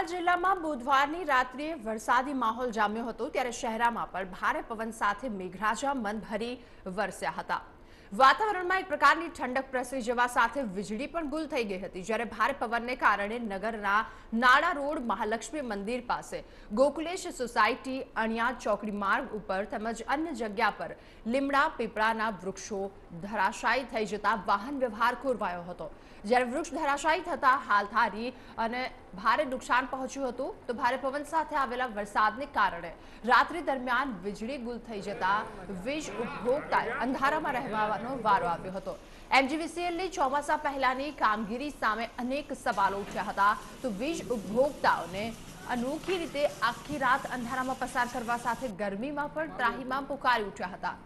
દાહોદ જિલ્લામાં બુધવારની રાત્રે વરસાદી માહોલ જામ્યો હતો, ત્યારે શહેરામાં પણ ભારે પવન સાથે મેઘરાજા મનભરી વરસ્યા હતા. વાતાવરણમાં એક પ્રકારની ઠંડક પ્રસરી જવા સાથે વીજળી પણ ગુલ થઈ ગઈ હતી, જ્યારે ભારે પવનને કારણે નગરના નાળા રોડ મહાલક્ષ્મી મંદિર પાસે ગોકુલેશ સોસાયટી, અણિયા ચોકડી માર્ગ ઉપર તેમજ અન્ય જગ્યા પર લીમડા પીપળાના વૃક્ષો ધરાશાયી થઈ જતા વાહન વ્યવહાર ખોરવાયો હતો. જ્યારે વૃક્ષ ધરાશાયી થતા હાલધારી અને ભારે નુકસાન પહોંચ્યું હતું, તો ભારે પવન સાથે આવેલા વરસાદને કારણે રાત્રિ દરમિયાન વીજળી ગુલ થઈ જતા વીજ ઉપભોક્તાએ અંધારામાં રહેવાનો વારો આવ્યો હતો. એમજીવીસીએલની ચોમાસા પહેલાની કામગીરી સામે અનેક સવાલો ઉઠ્યા હતા. તો વીજ ઉપભોક્તાઓને અનોખી રીતે આખી રાત અંધારામાં પસાર કરવા સાથે ગરમીમાં પણ ત્રાહીમાં પુકારી ઉઠ્યા હતા.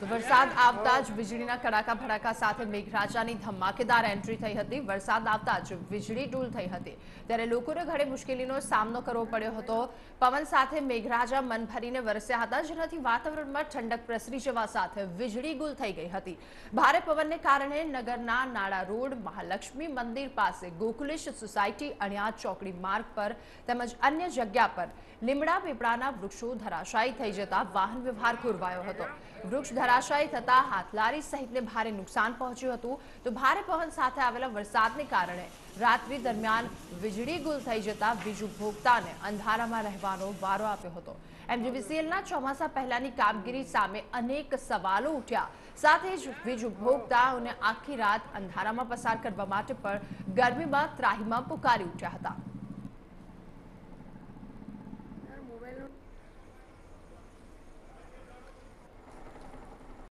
વરસાદ આવતા જ વીજળીના કડાકા ભડાકા સાથે મેઘરાજાની ધમાકેદાર એન્ટ્રી થઈ હતી. વરસાદ આવતા જ વીજળી ડૂલ થઈ હતી. ત્યારે લોકોને ઘણી મુશ્કેલીનો સામનો કરવો પડ્યો હતો. પવન સાથે મેઘરાજા મન ભરીને વરસ્યા હતા, જેનાથી વાતાવરણમાં ઠંડક પ્રસરી જવા સાથે વીજળી ગુલ થઈ ગઈ હતી. ભારે પવનને કારણે નગરના નાળા રોડ, મહાલક્ષ્મી મંદિર પાસે ગોકુલેશ સોસાયટી, અણિયા ચોકડી માર્ગ પર તેમજ અન્ય જગ્યા પર લીમડા પીપળાના વૃક્ષો ધરાશાયી થઈ જતા વાહન વ્યવહાર ખોરવાયો હતો. વૃક્ષ ધરાશાયી થતા હાથલારી સહિતને ભારે નુકસાન પહોંચ્યું હતું. તો ભારે પવન સાથે આવેલા વરસાદને કારણે રાત્રિ દરમિયાન વીજળી ગુલ થઈ જતા વીજ ઉપભોક્તાને અંધારામાં રહેવાનો વારો આપ્યો હતો. એમજીવીસીએલના ચોમાસા પહેલાની કામગીરી સામે અનેક સવાલો ઉઠ્યા. સાથે જ વીજ ઉપભોક્તાઓને આખી રાત અંધારામાં પસાર કરવા માટે પણ ગરમીમાં ત્રાહીમાં પુકારી ઉઠ્યા હતા.